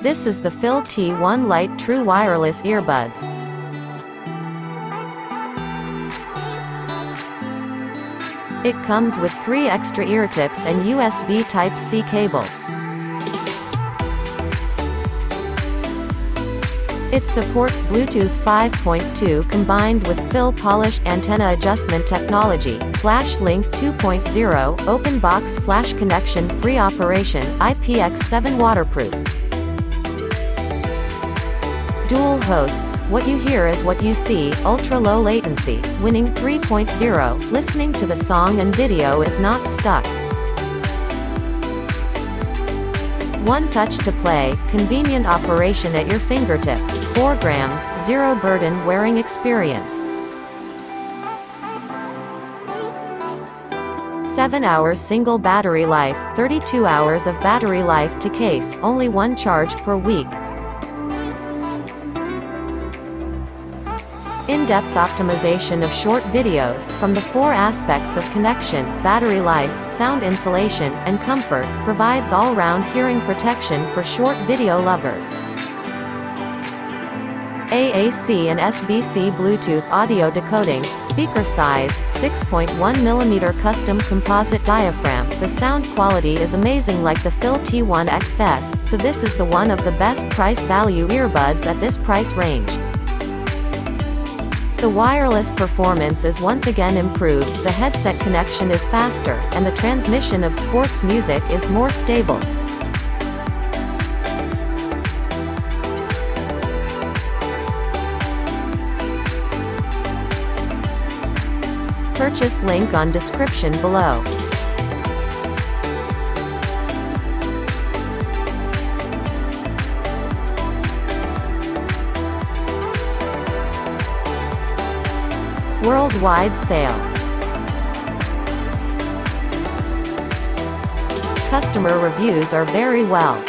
This is the FIIL T1 Lite True Wireless Earbuds. It comes with three extra ear tips and USB Type-C cable. It supports Bluetooth 5.2 combined with FIIL Polish antenna adjustment technology, Flash Link 2.0, open box flash connection, free operation, IPX7 waterproof. Dual hosts, what you hear is what you see, ultra low latency, winning 3.0, listening to the song and video is not stuck. One touch to play, convenient operation at your fingertips, 4 grams, zero burden wearing experience. 7 hours single battery life, 32 hours of battery life to case, only one charge per week. In-depth optimization of short videos, from the four aspects of connection, battery life, sound insulation, and comfort, provides all-round hearing protection for short video lovers. AAC and SBC Bluetooth audio decoding, speaker size, 6.1mm custom composite diaphragm. The sound quality is amazing like the FIIL T1 XS, so this is the one of the best price-value earbuds at this price range. The wireless performance is once again improved, the headset connection is faster, and the transmission of sports music is more stable. Purchase link on description below. Worldwide sale. Customer reviews are very well.